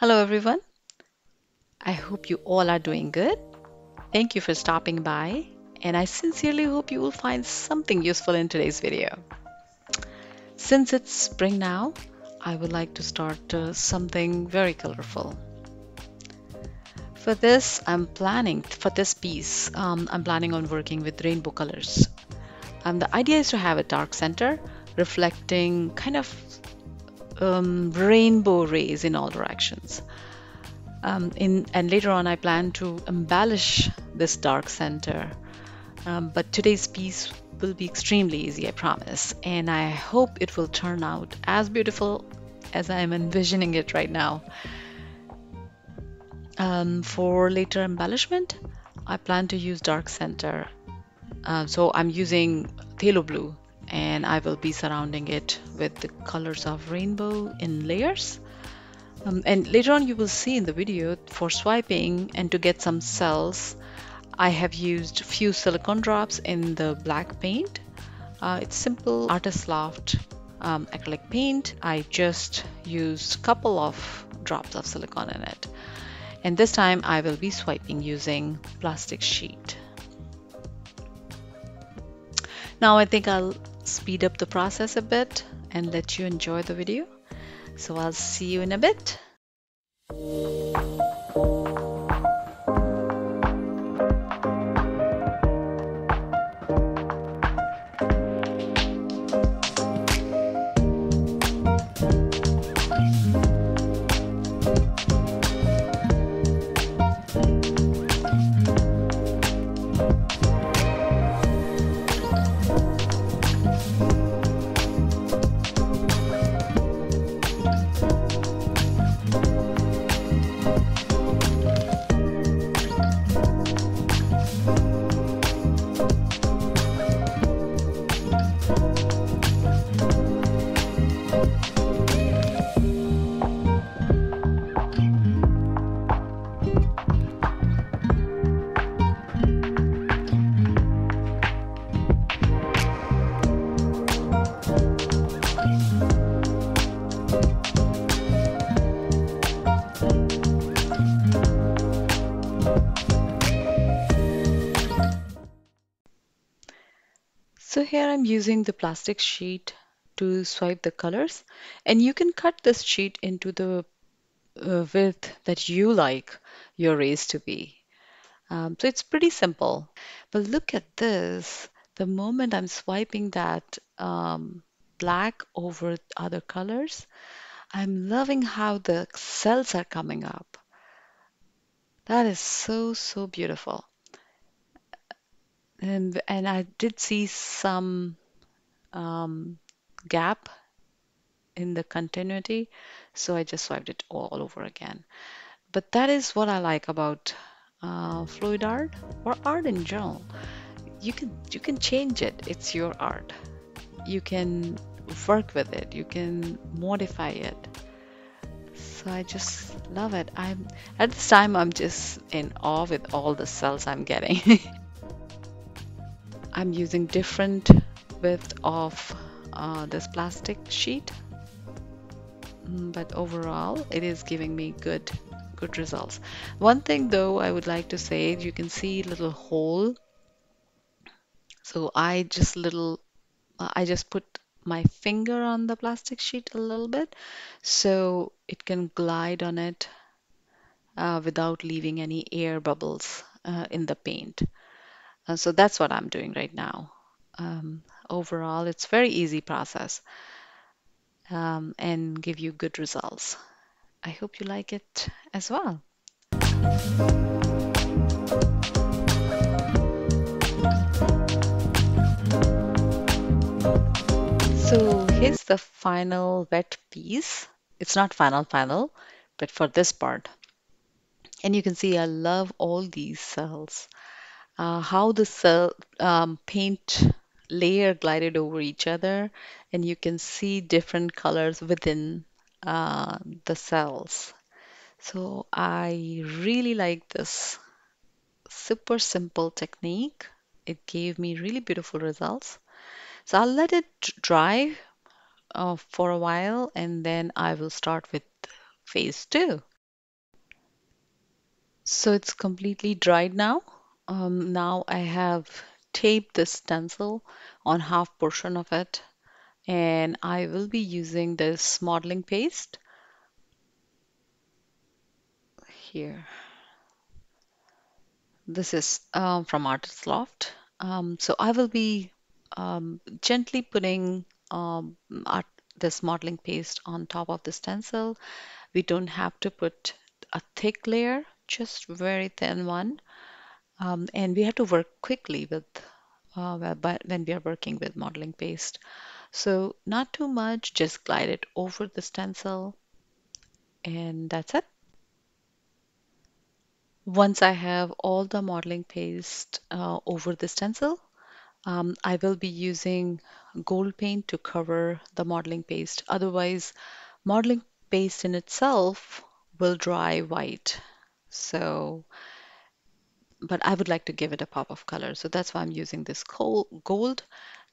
Hello everyone. I hope you all are doing good. Thank you for stopping by and I sincerely hope you will find something useful in today's video. Since it's spring now, I would like to start uh, something very colorful. For this, I'm planning, for this piece, um, I'm planning on working with rainbow colors. Um, the idea is to have a dark center reflecting kind of um, rainbow rays in all directions. Um, in, and later on, I plan to embellish this dark center. Um, but today's piece will be extremely easy, I promise. And I hope it will turn out as beautiful as I am envisioning it right now. Um, for later embellishment, I plan to use dark center. Uh, so I'm using Phthalo blue and I will be surrounding it with the colors of rainbow in layers. Um, and later on you will see in the video for swiping and to get some cells I have used few silicone drops in the black paint. Uh, it's simple Artist Loft um, acrylic paint. I just used a couple of drops of silicone in it. And this time I will be swiping using plastic sheet. Now I think I'll speed up the process a bit and let you enjoy the video. So I'll see you in a bit. So here I'm using the plastic sheet to swipe the colors and you can cut this sheet into the uh, width that you like your rays to be. Um, so it's pretty simple. But look at this. The moment I'm swiping that um, black over other colors, I'm loving how the cells are coming up. That is so, so beautiful. And, and I did see some um, gap in the continuity, so I just swiped it all over again. But that is what I like about uh, fluid art or art in general. You can you can change it. It's your art. You can work with it. You can modify it. So I just love it. I'm at this time I'm just in awe with all the cells I'm getting. I'm using different width of uh, this plastic sheet mm, but overall it is giving me good good results one thing though I would like to say you can see little hole so I just little uh, I just put my finger on the plastic sheet a little bit so it can glide on it uh, without leaving any air bubbles uh, in the paint uh, so that's what I'm doing right now. Um, overall, it's very easy process um, and give you good results. I hope you like it as well. Here's the final wet piece. It's not final final, but for this part. And you can see I love all these cells uh, how the cell um, paint layer glided over each other and you can see different colors within uh, the cells. So I really like this super simple technique. It gave me really beautiful results. So I'll let it dry uh, for a while and then I will start with phase two. So it's completely dried now. Um, now I have taped the stencil on half portion of it and I will be using this modeling paste here. This is um, from Artist Loft. Um, so I will be um, gently putting um, art, this modeling paste on top of the stencil. We don't have to put a thick layer, just very thin one. Um, and we have to work quickly with uh, but when we are working with modeling paste. So not too much, just glide it over the stencil and that's it. Once I have all the modeling paste uh, over the stencil, um, I will be using gold paint to cover the modeling paste. Otherwise, modeling paste in itself will dry white. So, but I would like to give it a pop of color. So that's why I'm using this gold.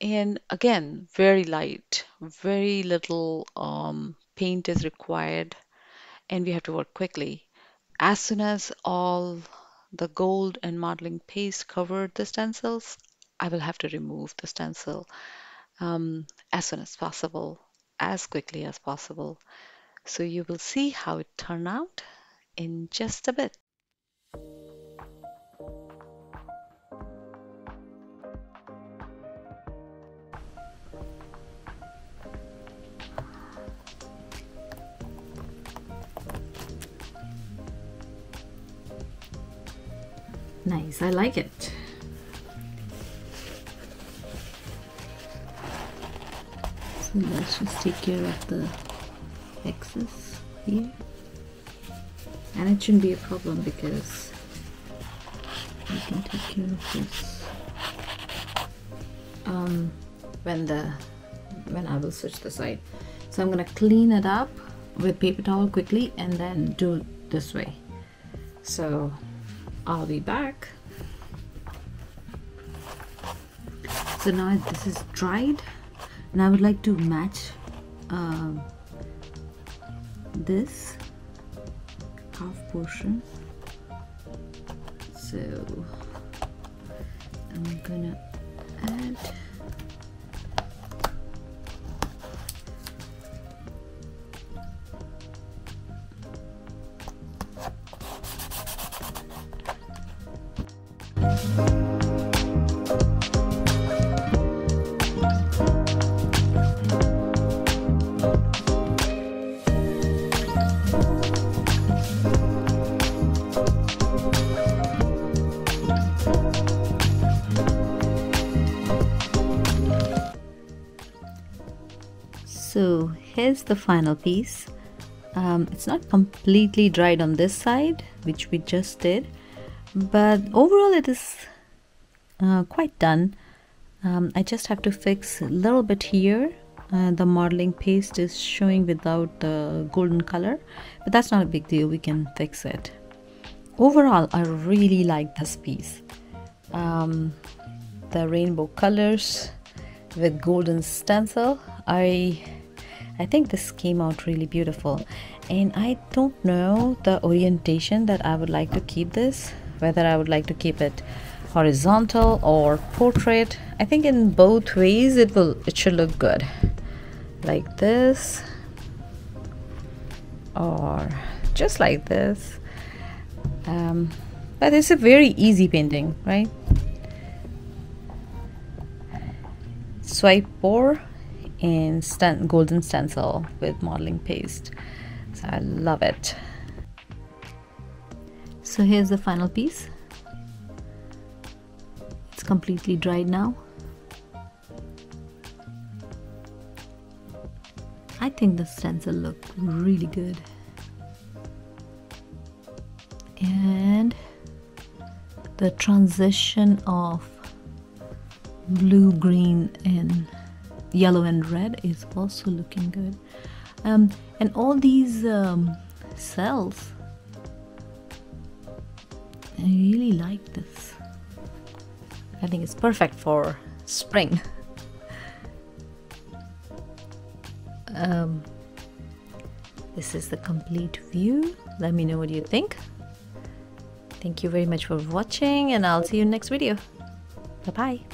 And again, very light, very little um, paint is required, and we have to work quickly. As soon as all the gold and modeling paste covered the stencils, I will have to remove the stencil um, as soon as possible, as quickly as possible. So you will see how it turned out in just a bit. Nice, I like it. Let's just take care of the excess here. And it shouldn't be a problem because we can take care of this um, when the when I will switch the side. So I'm gonna clean it up with paper towel quickly and then do this way. So I'll be back. So now this is dried and I would like to match uh, this half portion. So I'm gonna add here's the final piece. Um, it's not completely dried on this side which we just did but overall it is uh, quite done. Um, I just have to fix a little bit here. Uh, the modeling paste is showing without the golden color but that's not a big deal. We can fix it. Overall I really like this piece. Um, the rainbow colors with golden stencil. I I think this came out really beautiful. And I don't know the orientation that I would like to keep this whether I would like to keep it horizontal or portrait. I think in both ways it will it should look good. Like this or just like this. Um, but it's a very easy painting right? Swipe pour in sten golden stencil with modeling paste. So I love it. So here's the final piece. It's completely dried now. I think the stencil look really good. And the transition of blue green and yellow and red is also looking good. Um, and all these um, cells I really like this. I think it's perfect for spring. Um, this is the complete view. Let me know what you think. Thank you very much for watching and I'll see you next video. Bye bye.